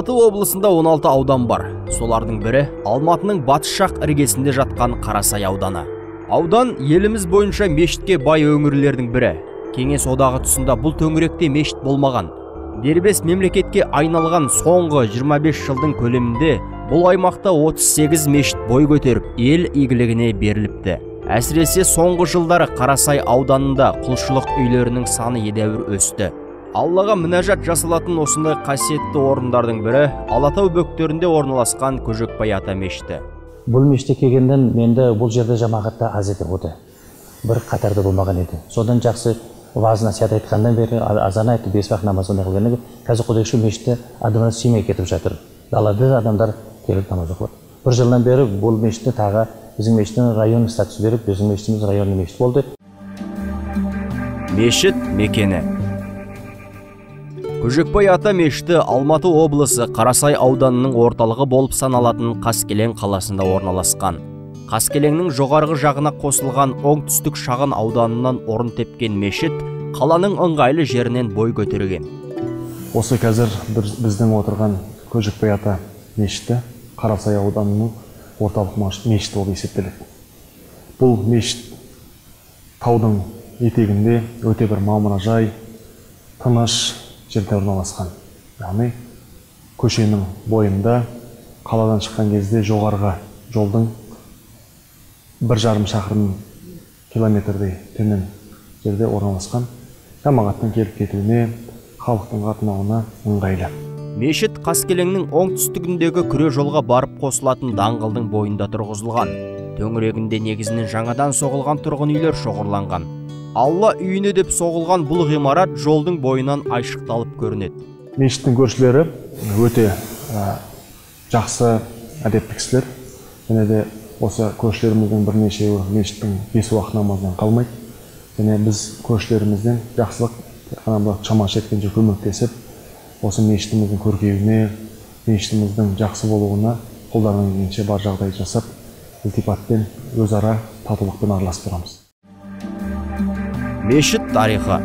алматы облысында 16 аудан бар. Солардың бірі алматының батыс жақ іргесінде жатқан қарасай ауданы. Аудан еліміз бойынша мешітке бай өңірлердің бірі. Кеңес одағы тұсында бұл төңіректе мешіт болмаған. Дербес мемлекетке айналған соңғы 25 жылдың көлемінде бұл аймақта 38 мешіт бой көтеріп ел игілігіне беріліпті. Әсіресе соңғы жылдары қарасай ауданында құлшылық үйлерінің саны едәуір өсті. Аллаға мінәжат жасалатын осындай қасиетті орындардың бірі алатау бөктерінде орналасқан көжекбай ата мешіті. Бұл мешітке келгеннен менде бұл жерде жамағатта аз еді оды бір қатарда болмаған еді. Содан жақсы ваз насихат айтқаннан бері азан айтып бес уақыт намаз қылғаннан кейін қазір құдай шүкір мешітте адамдар сыймай кетіп жатыр. Далада адамдар келіп намаз оқып бір жылдан бері бұл мешітте тағы біздің мешіттің район статус беріп біздің мешітіміз районный мешіт болды. Мешіт мекені. Көжекбай ата мешіті алматы облысы қарасай ауданының орталығы болып саналатын қаскелең қаласында орналасқан. Қаскелеңнің жоғарғы жағына қосылған оңтүстік шағын ауданынан орын тепкен мешіт қаланың ыңғайлы жерінен бой көтерген. Осы қазір біздің отырған көжекбай ата мешіті қарасай ауданының орталық мешіті болып есептеледі. Бұл мешіт таудың етегінде өте бір мамыражай тыныш жерде орналасқан яғни көшенің бойында қаладан шыққан кезде жоғарғы жолдың бір жарым шақырым километрдей төмен жерде орналасқан жамағаттың келіп кетуіне халықтың қатынауына ыңғайлы. Мешіт қаскелеңнің оңтүстігіндегі күре жолға барып қосылатын даңғылдың бойында тұрғызылған. Төңірегінде негізінен жаңадан соғылған тұрғын үйлер шоғырланған. Алла үйіне деп соғылған бұл ғимарат жолдың бойынан айшықталып көрінеді. Мешіттің көршілері өте жақсы әдепті кісілер. Және де осы көршілеріміздің бірнешеуі мешіттің бес уақыт намазынан қалмайды. Және біз көршілерімізден жақсылық қана шамасы жеткенше көмектесіп осы мешітіміздің көркеюіне мешітіміздің жақсы болуына қолдарынан келгенше бар жағдай жасап ілтипатпен өзара татулықпен араласып тұрамыз. Мешіт тарихы.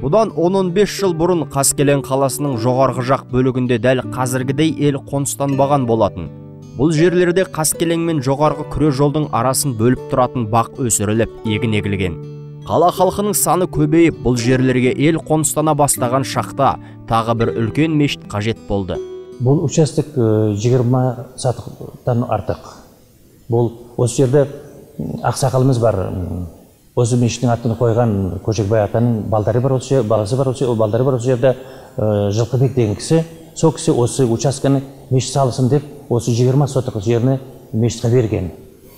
Бұдан 10-15 жыл бұрын қаскелең қаласының жоғарғы жақ бөлігінде дәл қазіргідей ел қоныстанбаған болатын. Бұл жерлерде қаскелең мен жоғарғы күре жолдың арасын бөліп тұратын бақ өсіріліп егін егілген қала халқының саны көбейіп бұл жерлерге ел қоныстана бастаған шақта тағы бір үлкен мешіт қажет болды. Бұл участок э, 20 сотықтан артық. Бұл осы жерде ақсақалымыз бар осы мешіттің атын қойған көшекбай атаның балдары бар осы баласы бар осы балдары бар осы жерде жылқыбек деген кісі сол кісі осы учасканы мешіт салсын деп осы 20 сотық жеріне мешітке берген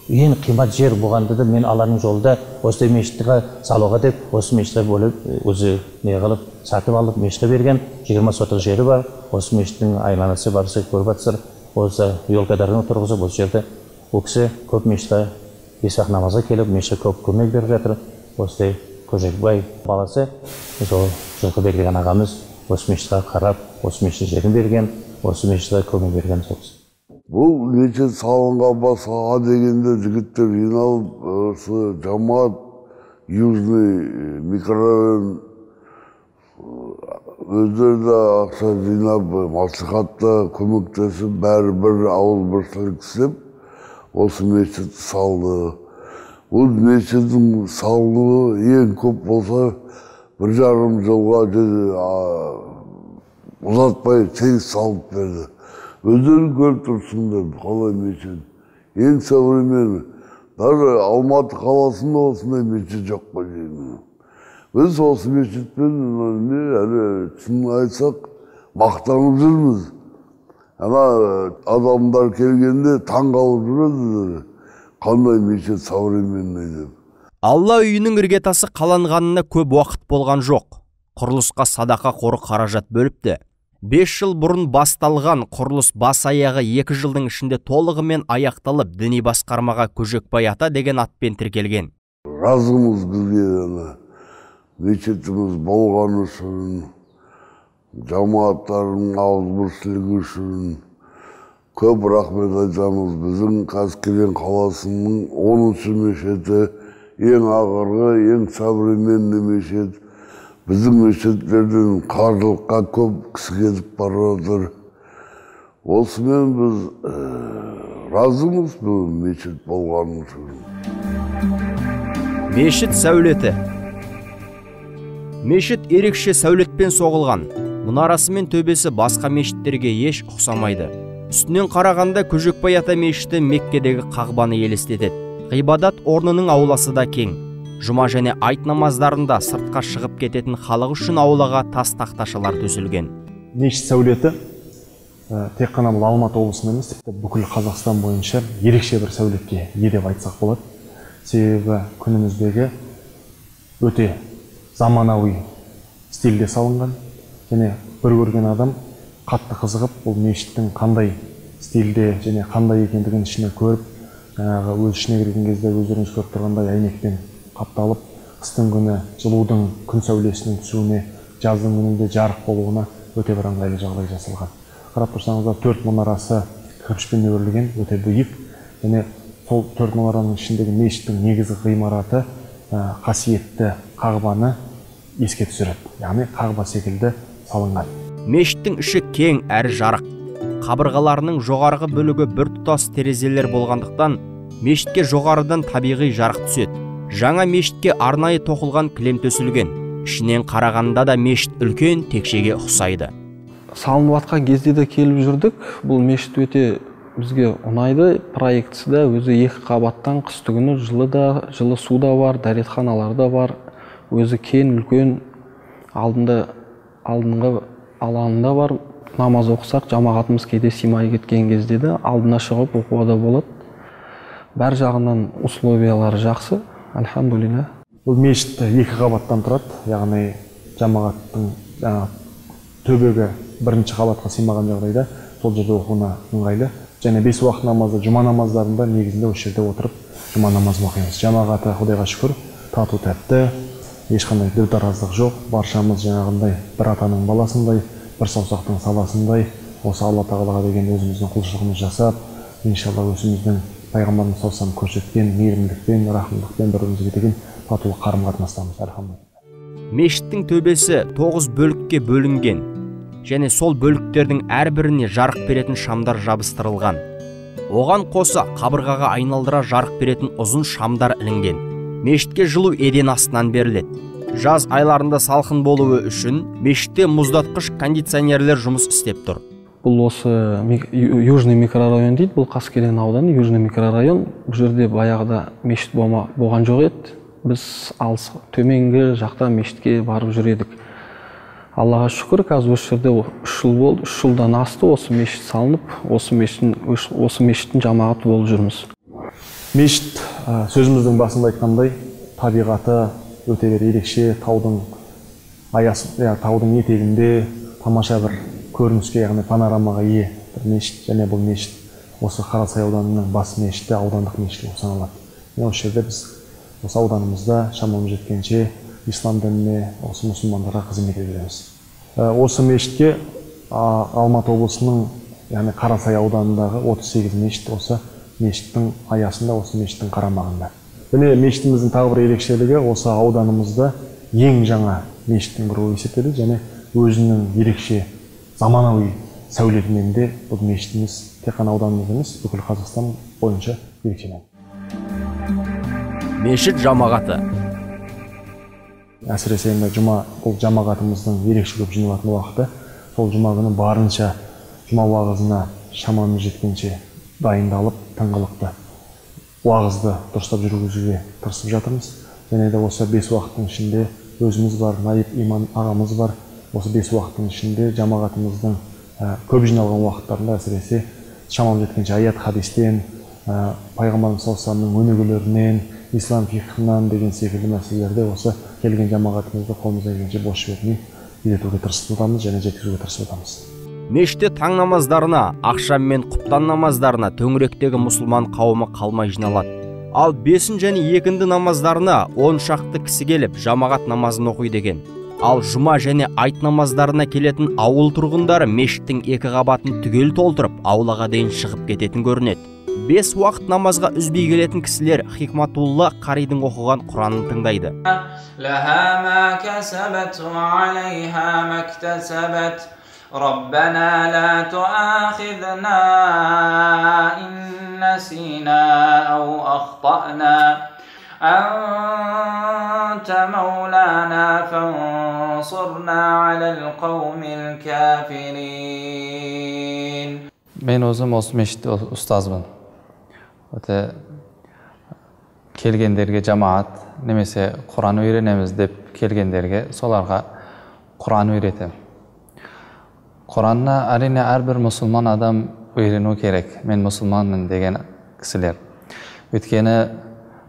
ең қимат жер болғанда да мен алланың жолында осы мешітті салуға деп осы мешітке бөліп өзі не қылып сатып алып мешітке берген 20 сотық жері бар осы мешіттің айланасы барса көріп жатсыздар осы елкадарын отырғызып осы жерде ол кісі көп мешітке уақыт намазға келіп мешітке көп көмек беріп жатыр. Осындай көжекбай баласы сол жылқыбек деген ағамыз осы мешітке қарап осы мешіт жерін берген осы мешітке көмек берген сол кісі. Бұл мешіт салынған басқаға дегенде жігіттер жиналып осы жамаат южный э, микрорайон өздері де ақша жинап э, маслихатта көмектесіп бәрі бір ауыл бір сілкісіп осы мешіт салды. Бұл мешіттің салынуы ең көп болса бір жарым жылға ұзатпай тегіс салып берді. Өздерің көріп тұрсыңдар қалай мешіт. Ең современный даже алматы қаласында осындай мешіт жоқ қой деймін. Біз осы мешітпен әлі шынын айтсақ мақтанып жүрміз. Ана адамдар келгенде таң қалып жүреді қандай мешіт современный деп алла үйінің іргетасы қаланғанына көп уақыт болған жоқ. Құрылысқа садақа қоры қаражат бөліпті. Бес жыл бұрын басталған құрылыс бас аяғы екі жылдың ішінде толығымен аяқталып діни басқармаға көжекбай ата деген атпен тіркелген. Разымыз бізге ана мешітіміз болғаны үшін жамағаттардың ауызбіршілігі үшін көп рахмет айтамыз біздің қаскелең қаласының оныншы мешіті ең ақырғы ең современный мешіт біздің мешіттерден қажылыққа көп кісі кетіп бара жатыр осымен біз разымыз бұл мешіт болғаны үшін мешіт сәулеті мешіт ерекше сәулетпен соғылған мұнарасы мен төбесі басқа мешіттерге еш ұқсамайды. Үстінен қарағанда көжекбай ата мешіті меккедегі қағбаны елестетеді. Ғибадат орнының ауласы да кең. Жұма және айт намаздарында сыртқа шығып кететін халық үшін аулаға тас тақташалар төселген. Мешіт сәулеті ә, тек қана бұл алматы облысында емес бүкіл қазақстан бойынша ерекше бір сәулетке ие деп айтсақ болады. Себебі күніміздегі өте заманауи стильде салынған және бір көрген адам қатты қызығып бұл мешіттің қандай стильде және қандай екендігін ішіне көріп жаңағы өз ішіне кірген кезде өздеріңіз көріп тұрғандай әйнекпен қапталып қыстың күні жылудың күн сәулесінің түсуіне жаздың күнінде жарық болуына өте бір ыңғайлы жағдай жасалған. Қарап тұрсаңыздар төрт мұнарасы кірпішпен өрілген өте биік. Және сол төрт мұнараның ішіндегі мешіттің негізгі ғимараты қасиетті қағбаны еске түсіреді. Яғни қағба секілді салынған мешіттің іші кең әрі жарық. Қабырғаларының жоғарғы бөлігі біртұтас терезелер болғандықтан мешітке жоғарыдан табиғи жарық түседі. Жаңа мешітке арнайы тоқылған кілем төселген. Ішінен қарағанда да мешіт үлкен текшеге ұқсайды. Салынып жатқан кезде де келіп жүрдік. Бұл мешіт өте бізге ұнайды. Проектісі де өзі екі қабаттан қыстыгүні жылы да жылы су да бар дәретханалар да бар. Өзі кен үлкен алдында алдыңғы алаңында бар намаз оқысақ жамағатымыз кейде сыймай кеткен кезде де алдына шығып оқуға да болады. Бәр жағынан условиялары жақсы. Альхамдулилля бұл мешіт екі қабаттан тұрады. Яғни жамағаттың жаңағы төбегі бірінші қабатқа сыймаған жағдайда сол жерде оқуына ыңғайлы. Және бес уақыт намазы жұма намаздарында негізінде осы жерде отырып жұма намазын оқимыз. Жамағаты құдайға шүкір тату тәтті. Ешқандай дүрдараздық жоқ. Баршамыз жаңағындай бір атаның баласындай бір саусақтың саласындай осы алла тағалаға деген өзіміздің құлшылығымызды жасап иншалла өзіміздің пайғамбарымыз саллаллаху көрсеткен мейірімділікпен рахымдылықпен бір бірімізге деген татулық қарым қатынастамыз альхамдулилля мешіттің төбесі тоғыз бөлікке бөлінген және сол бөліктердің әрбіріне жарық беретін шамдар жабыстырылған. Оған қоса қабырғаға айналдыра жарық беретін ұзын шамдар ілінген. Мешітке жылу еден астынан беріледі. Жаз айларында салқын болуы үшін мешітте мұздатқыш кондиционерлер жұмыс істеп тұр. Бұл осы южный микрорайон дейді бұл қаскелең ауданы южный микрорайон. Бұл жерде баяғыда мешіт болма, болған жоқ еді. Біз алыс төменгі жақта мешітке барып жүредік аллаға шүкір қазір осы жерде үш жыл болды үш жылдан асты осы мешіт салынып осы мешіттің осы мешіттің жамағаты болып жүрміз. Мешіт сөзіміздің басында айтқандай табиғаты өте бір ерекше таудың аясы иә таудың етегінде тамаша бір көрініске яғни панорамаға ие бір мешіт және бұл мешіт осы қарасай ауданының бас мешіті аудандық мешіт болып саналады. Осы жерде біз осы ауданымызда шамамыз жеткенше ислам дініне осы мұсылмандарға қызмет ете береміз осы мешітке алматы облысының яғни қарасай ауданындағы 38 мешіт осы мешіттің аясында осы мешіттің қарамағында. Міне мешітіміздің тағы бір ерекшелігі осы ауданымызда ең жаңа мешіттің бірі болып есептеледі және өзінің ерекше заманауи сәулетімен де бұл мешітіміз тек қана ауданымызда емес бүкіл қазақстан бойынша ерекшеленеді мешіт жамағаты. Әсіресе енді жұма бұл жамағатымыздың ерекше көп жиналатын уақыты. Сол жұма күні барынша жұма уағызына шамамыз жеткенше дайындалып тыңғылықты уағызды дұрыстап жүргізуге тырысып жатырмыз. Және де осы бес уақыттың ішінде өзіміз бар наиб иман ағамыз бар. Осы бес уақыттың ішінде жамағатымыздың ә, көп жиналған уақыттарында әсіресе шамам жеткенше аят хадистен ә, пайғамбарымыз саллаллаху өнегелерінен ислам фихынан деген секілді мәселелерде осы келген жамағатымызды қолымыздан келгенше бос жібермей үйретуге тырысып жатамыз және жеткізуге тырысып жатамыз мешітте таң намаздарына ақшам мен құптан намаздарына төңіректегі мұсылман қауымы қалмай жиналады. Ал бесін және екінді намаздарына он шақты кісі келіп жамағат намазын оқиды екен ал жұма және айт намаздарына келетін ауыл тұрғындары мешіттің екі қабатын түгел толтырып аулаға дейін шығып кететін көрінеді. Бес уақыт намазға үзбей келетін кісілер хикматулла қаридің оқыған құранын тыңдайды. لها ما كسبت وعليها ما اكتسبت ربنا لا تؤاخذنا إن نسينا أو أخطأنا أنت مولانا فانصرنا على القوم الكافرين мен өзім осы мешітте ұстазбын өте келгендерге жамаат немесе құран үйренеміз деп келгендерге соларға құран үйретемін құранна әрине әрбір мұсылман адам үйрену керек мен мұсылманмын деген кісілер өйткені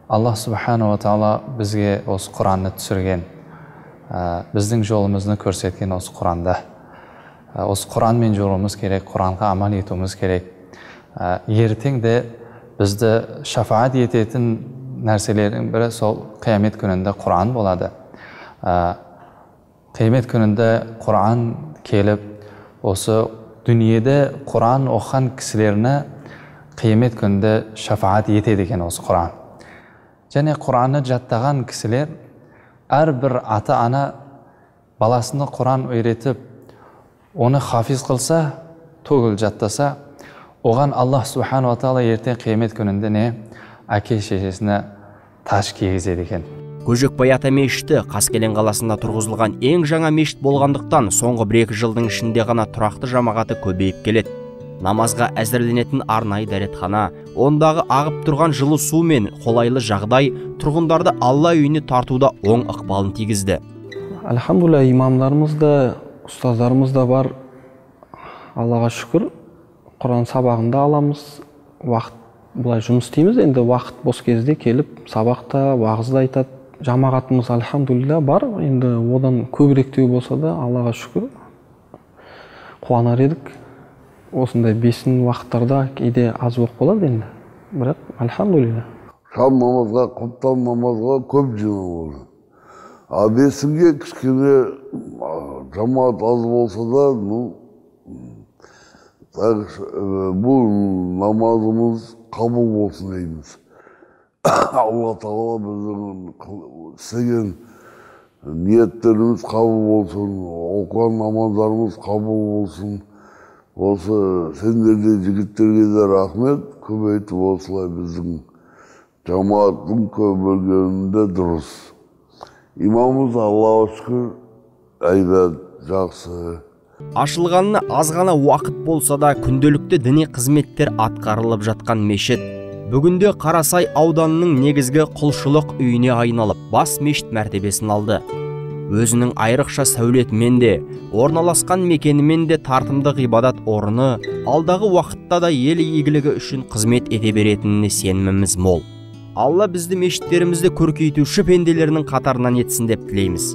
аллах субханала тағала бізге осы құранды түсірген ә, біздің жолымызды көрсеткен осы құранда Ә, осы құранмен жүруіміз керек құранға амал етуіміз керек ә, ертең де бізді шафаат ететін нәрселердің бірі сол қиямет күнінде құран болады ә, қиямет күнінде құран келіп осы дүниеде құран оқыған кісілеріне қиямет күнінде шафаат етеді екен осы құран және құранды жаттаған кісілер әрбір ата ана баласына құран үйретіп оны хафиз қылса түгел жаттаса оған аллах субханала тағала ертең қиямет күнінде не әке шешесіне таш кигізеді екен. Көжекбай ата мешіті қаскелең қаласында тұрғызылған ең жаңа мешіт болғандықтан соңғы бір екі жылдың ішінде ғана тұрақты жамағаты көбейіп келеді. Намазға әзірленетін арнайы дәретхана ондағы ағып тұрған жылы су мен қолайлы жағдай тұрғындарды алла үйіне тартуда оң ықпалын тигізді. Альхамдулилля имамдарымыз да ұстаздарымыз да бар. Аллаға шүкір. Құран сабағын да аламыз. Уақыт былай жұмыс істейміз. Енді уақыт бос кезде келіп сабақта уағыз да айтады. Жамағатымыз альхамдулилля бар. Енді одан көбіректеу болса да аллаға шүкір. Қуанар едік. Осындай бесін уақыттарда кейде аз болып қалады енді. Бірақ альхамдулилля. Шам намазға құптан намазға көп жиналады а бесінге кішкене а, жамаат аз болса да ну э, бұл намазымыз қабыл болсын дейміз. Алла тағала біздің істеген ниеттеріміз қабыл болсын оқыған намаздарымыз қабыл болсын. Осы сендердей жігіттерге де рахмет көбейтіп осылай біздің жамааттың көбейгені дұрыс. Имамымыз аллаға шүкір әйбат жақсы. Ашылғанына аз ғана уақыт болса да күнделікті діни қызметтер атқарылып жатқан мешіт. Бүгінде қарасай ауданының негізгі құлшылық үйіне айналып бас мешіт мәртебесін алды. Өзінің айрықша сәулетімен де орналасқан мекенімен де тартымды ғибадат орны алдағы уақытта да ел игілігі үшін қызмет ете беретініне сеніміміз мол. Алла бізді мешіттерімізді көркейтуші пенделерінің қатарынан етсін деп тілейміз.